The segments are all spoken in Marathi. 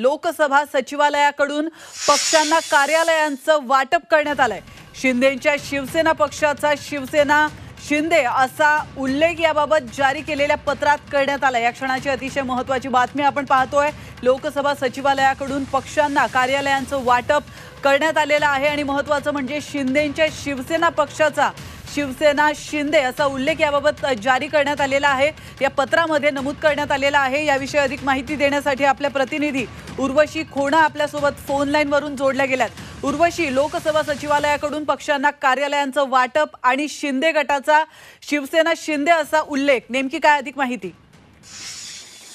लोकसभा सचिवालयाकडून पक्षांना कार्यालयांचं वाटप करण्यात आलंय. शिंदेच्या शिवसेना पक्षाचा शिवसेना शिंदे असा उल्लेख याबाबत जारी केलेल्या पत्रात करण्यात आला या क्षणाची अतिशय महत्वाची बातमी आपण पाहतोय. लोकसभा सचिवालयाकडून पक्षांना कार्यालयांचं वाटप करण्यात आलेलं आहे आणि महत्वाचं म्हणजे शिंदेच्या शिवसेना पक्षाचा शिवसेना शिंदे असा उल्लेख याबाबत जारी करण्यात आलेला आहे. या पत्रामध्ये नमूद करण्यात आलेला आहे. याविषयी अधिक माहिती देण्यासाठी आपल्या प्रतिनिधी उर्वशी खोणा आपल्यासोबत फोन लाईनवरून जोडल्या गेल्यात. उर्वशी लोकसभा सचिवालयाकडून पक्षांना कार्यालयांचं वाटप आणि शिंदे गटाचा शिवसेना शिंदे असा उल्लेख. नेमकी काय अधिक माहिती?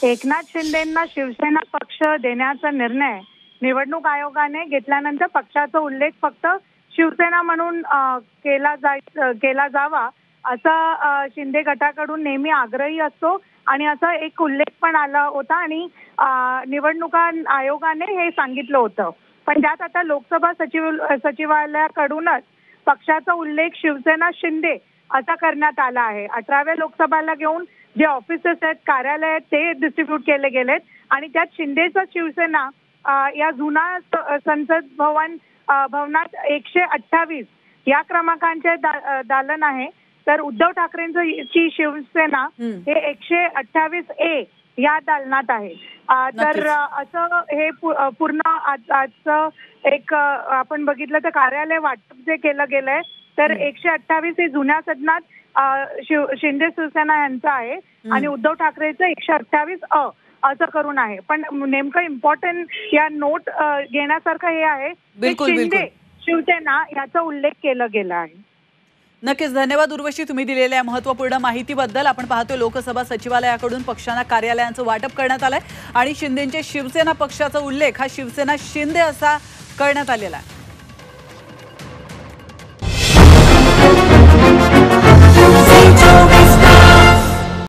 एकनाथ शिंदेना शिवसेना पक्ष देण्याचा निर्णय निवडणूक आयोगाने घेतल्यानंतर पक्षाचा उल्लेख फक्त शिवसेना म्हणून केला जाय केला जावा असा शिंदे गटाकडून नेहमी आग्रही असतो. आणि असा एक उल्लेख पण आला होता आणि निवडणुका आयोगाने हे सांगितलं होतं. पण त्यात आता लोकसभा सचिव सचिवालयाकडूनच पक्षाचा उल्लेख शिवसेना शिंदे असा करण्यात आला आहे. अठराव्या लोकसभाला घेऊन जे ऑफिसेस आहेत कार्यालय आहेत ते डिस्ट्रीब्यूट केले गेलेत. आणि त्यात शिंदेचा शिवसेना या जुना संसद भवन भवनात एकशे अठ्ठावीस या क्रमांकांचे दा- दालन आहे. तर उद्धव ठाकरेंचं शिवसेना. हे. एकशे अठ्ठावीस ए या दालनात आहे. तर असं हे पूर्ण आज- आजचं एक आपण बघितलं तर कार्यालय वाटप जे केलं गेलंय तर. एकशे अठ्ठावीस हे जुन्या सदनात शिव शिंदे शिवसेना यांचं आहे. आणि उद्धव ठाकरेचं एकशे अठ्ठावीस अ. असं करून आहे. पण नेमकं इम्पॉर्टंट या नोट घेण्यासारखं हे आहे की बिलकुल, शिंदे. शिवसेना याचा उल्लेख केला गेला आहे. नक्कीच धन्यवाद उर्वशी तुम्ही दिलेल्या महत्त्वपूर्ण माहितीबद्दल. आपण पाहतोय लोकसभा सचिवालयाकडून पक्षांना कार्यालयांचं वाटप करण्यात आलंय आणि शिंदेच्या शिवसेना पक्षाचा उल्लेख हा शिवसेना शिंदे असा करण्यात आलेला आहे.